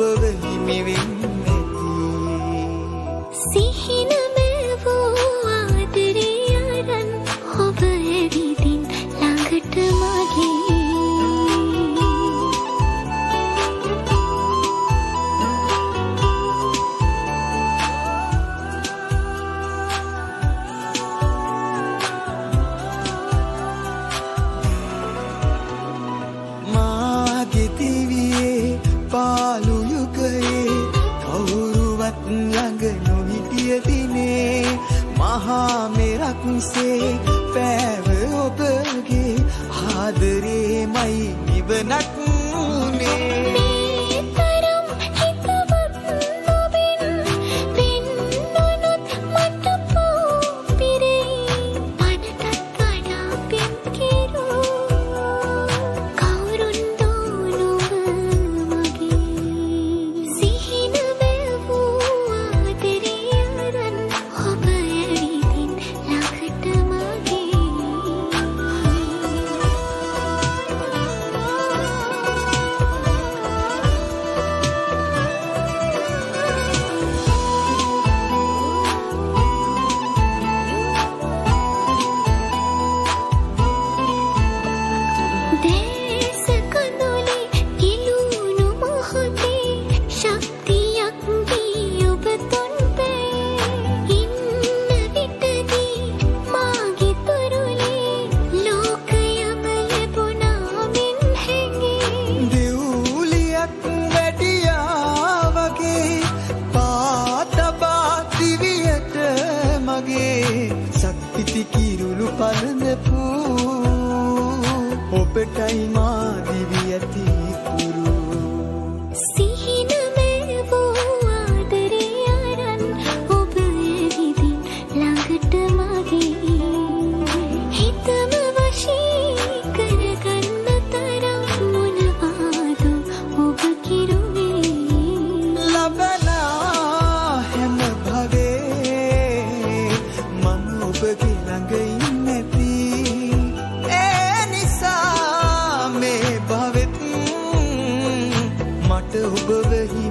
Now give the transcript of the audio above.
baby, mi vida. මමත් ළඟ නොහිටිය දිනේ මහා මෙරක්සේ පෑව ඔබගේ ආදරේමයි නිවනක් වූ ඔබටයි මා දිවි ඇති. still believe